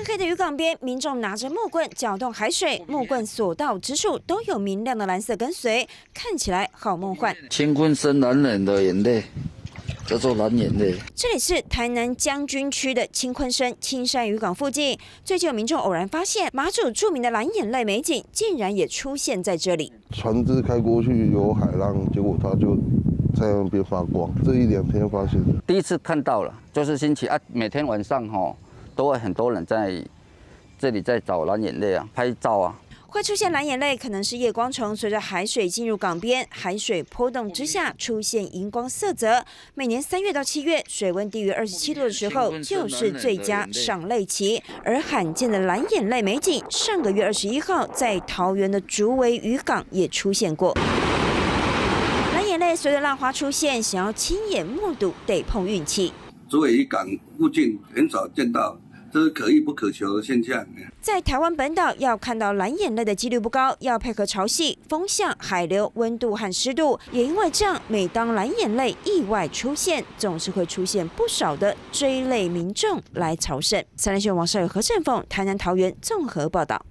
暗黑的渔港边，民众拿着木棍搅动海水，木棍所到之处都有明亮的蓝色跟随，看起来好梦幻。乾坤深蓝人的眼泪。叫做蓝眼泪。这里是台南将军区的青昆生青山渔港附近，最近有民众偶然发现马祖著名的蓝眼泪美景，竟然也出现在这里。船只开过去有海浪，结果它就在那边发光。这一两天发现的，第一次看到了，就是新奇啊！每天晚上哈，都会很多人在这里在找蓝眼泪啊，拍照啊。会出现蓝眼泪，可能是夜光虫随着海水进入港边，海水波动之下出现荧光色泽。每年三月到七月，水温低于二十七度的时候，就是最佳赏泪期。而罕见的蓝眼泪美景，上个月二十一号在桃园的竹围渔港也出现过。蓝眼泪随着浪花出现，想要亲眼目睹，得碰运气。竹围渔港附近很少见到。这是可遇不可求的现象。在台湾本岛，要看到蓝眼泪的几率不高，要配合潮汐、风向、海流、温度和湿度。也因为这样，每当蓝眼泪意外出现，总是会出现不少的追泪民众来朝圣。三立新闻王少宇、何振凤，台南桃园综合报道。